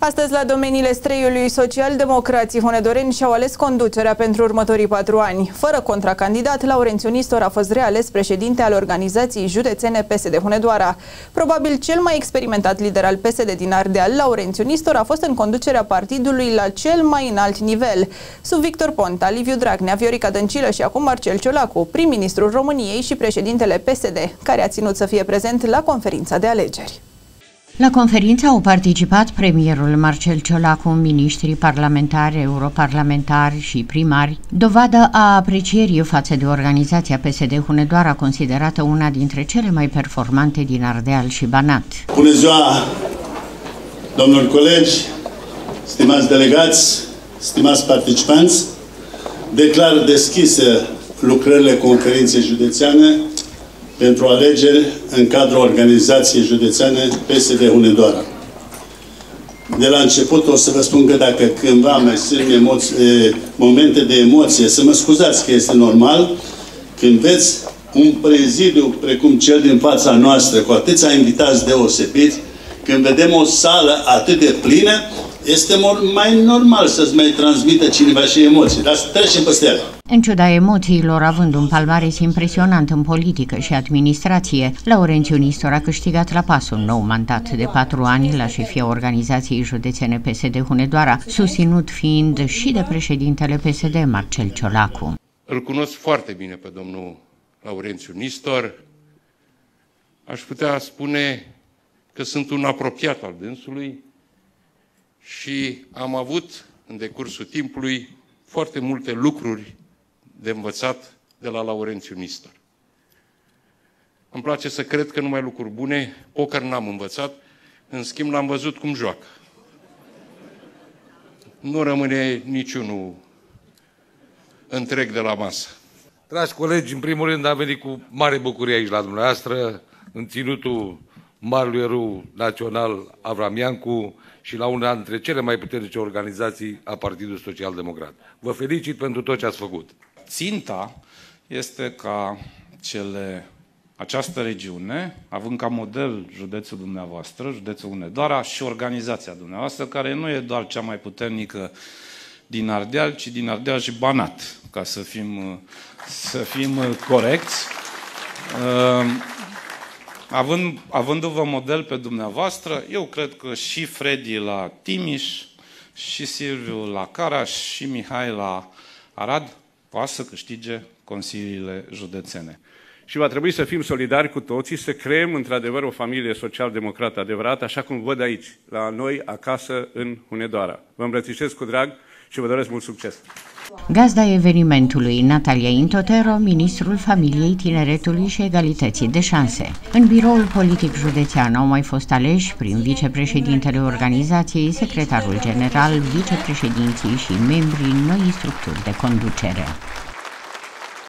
Astăzi, la domeniile streiului social-democrații hunedoreni și-au ales conducerea pentru următorii patru ani. Fără contracandidat, Laurențiu Nistor a fost reales președinte al organizației județene PSD Hunedoara. Probabil cel mai experimentat lider al PSD din Ardeal, Laurențiu Nistor, a fost în conducerea partidului la cel mai înalt nivel. Sub Victor Ponta, Liviu Dragnea, Viorica Dăncilă și acum Marcel Ciolacu, prim-ministrul României și președintele PSD, care a ținut să fie prezent la conferința de alegeri. La conferință au participat premierul Marcel Ciolacu, miniștrii parlamentari, europarlamentari și primari, dovadă a aprecierii față de organizația PSD Hunedoara, considerată una dintre cele mai performante din Ardeal și Banat. Bună ziua, domnul colegi, stimați delegați, stimați participanți, declar deschise lucrările conferinței județeane pentru alegeri în cadrul organizației județene PSD Hunedoara. De la început o să vă spun că dacă cândva mai sunt emoții, momente de emoție, să mă scuzați că este normal, când veți un prezidiu precum cel din fața noastră, cu atâția invitați deosebiți, când vedem o sală atât de plină, este mai normal să-ți mai transmită cineva și emoții, dar trecem peste ele. În ciuda emoțiilor, având un palmares impresionant în politică și administrație, Laurențiu Nistor a câștigat la pas un nou mandat de patru ani la șefia organizației județene PSD Hunedoara, susținut fiind și de președintele PSD Marcel Ciolacu. Îl cunosc foarte bine pe domnul Laurențiu Nistor. Aș putea spune că sunt un apropiat al dânsului și am avut în decursul timpului foarte multe lucruri de învățat de la Laurențiu Nistor. Îmi place să cred că numai lucruri bune, poker n-am învățat, în schimb l-am văzut cum joacă. Nu rămâne niciunul întreg de la masă. Dragi colegi, în primul rând am venit cu mare bucurie aici la dumneavoastră, în ținutul Marului Erou Național Avramiancu și la una dintre cele mai puternice organizații a Partidului Social Democrat. Vă felicit pentru tot ce ați făcut. Ținta este ca cele, această regiune, având ca model județul dumneavoastră, județul Unedoara și organizația dumneavoastră, care nu e doar cea mai puternică din Ardeal, ci din Ardeal și Banat, ca să fim, să fim corecți. Având, avându-vă model pe dumneavoastră, eu cred că și Freddy la Timiș, și Silviu la Caraș, și Mihai la Arad poate să câștige consiliile județene. Și va trebui să fim solidari cu toții, să creăm într-adevăr o familie social-democrată adevărată, așa cum văd aici, la noi, acasă, în Hunedoara. Vă îmbrățișez cu drag și vă doresc mult succes! Gazda evenimentului, Natalia Intotero, ministrul Familiei, Tineretului și Egalității de Șanse. În biroul politic județean au mai fost aleși prin vicepreședintele organizației, secretarul general, vicepreședinții și membrii noi structuri de conducere.